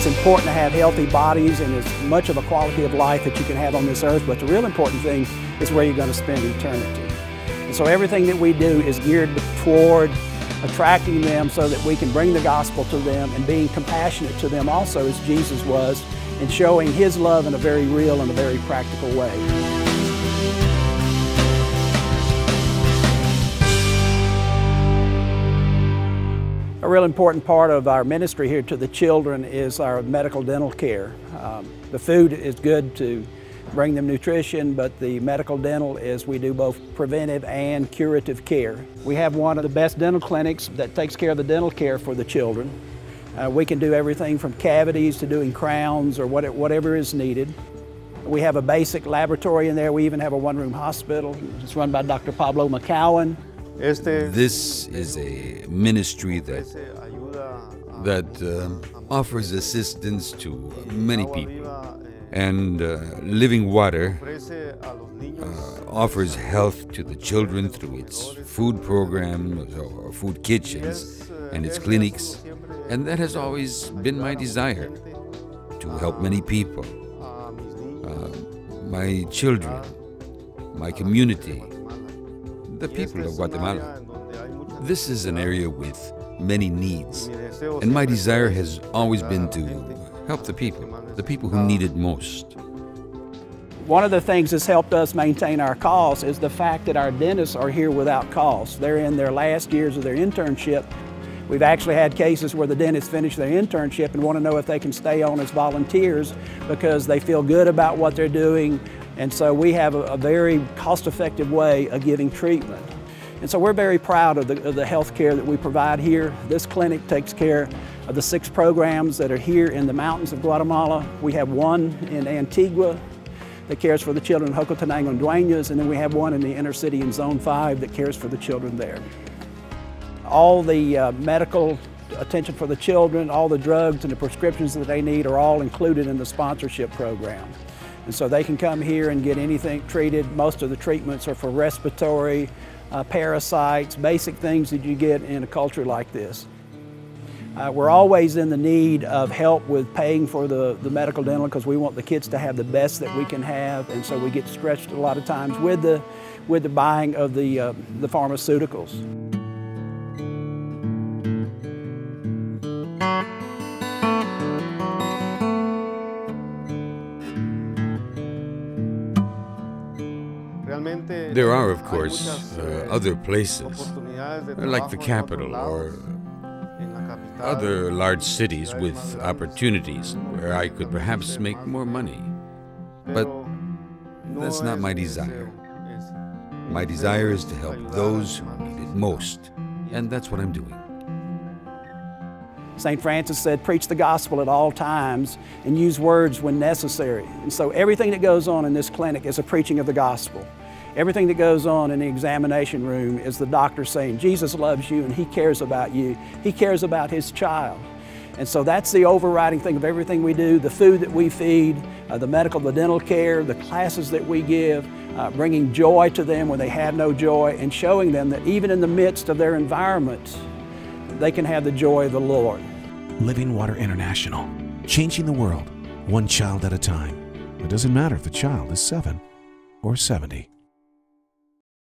it's important to have healthy bodies and as much of a quality of life that you can have on this earth, but the real important thing is where you're going to spend eternity. And so everything that we do is geared toward attracting them so that we can bring the gospel to them and being compassionate to them also as Jesus was and showing His love in a very real and a very practical way. Real important part of our ministry here to the children is our medical dental care. Um, the food is good to bring them nutrition, but the medical dental is we do both preventive and curative care. We have one of the best dental clinics that takes care of the dental care for the children. Uh, we can do everything from cavities to doing crowns or what, whatever is needed. We have a basic laboratory in there. We even have a one-room hospital. It's run by Dr. Pablo McCowan. This is a ministry that, that uh, offers assistance to many people. And uh, Living Water uh, offers health to the children through its food programs or food kitchens and its clinics. And that has always been my desire to help many people. Uh, my children, my community, the people of Guatemala. This is an area with many needs, and my desire has always been to help the people, the people who need it most. One of the things that's helped us maintain our costs is the fact that our dentists are here without cost. They're in their last years of their internship. We've actually had cases where the dentists finish their internship and want to know if they can stay on as volunteers because they feel good about what they're doing. And so we have a, a very cost-effective way of giving treatment. And so we're very proud of the, of the health care that we provide here. This clinic takes care of the six programs that are here in the mountains of Guatemala. We have one in Antigua that cares for the children in Jocotenango and Dueñas, and then we have one in the inner city in Zone 5 that cares for the children there. All the uh, medical attention for the children, all the drugs and the prescriptions that they need are all included in the sponsorship program. And so they can come here and get anything treated. Most of the treatments are for respiratory, uh, parasites, basic things that you get in a culture like this. Uh, we're always in the need of help with paying for the, the medical dental because we want the kids to have the best that we can have and so we get stretched a lot of times with the, with the buying of the, uh, the pharmaceuticals. There are, of course, uh, other places, like the capital or other large cities with opportunities where I could perhaps make more money. But that's not my desire. My desire is to help those who need it most, and that's what I'm doing. St. Francis said, preach the gospel at all times and use words when necessary. And so everything that goes on in this clinic is a preaching of the gospel. Everything that goes on in the examination room is the doctor saying, Jesus loves you and He cares about you. He cares about His child. And so that's the overriding thing of everything we do the food that we feed, uh, the medical, the dental care, the classes that we give, uh, bringing joy to them when they have no joy, and showing them that even in the midst of their environment, they can have the joy of the Lord. Living Water International, changing the world, one child at a time. It doesn't matter if the child is seven or 70.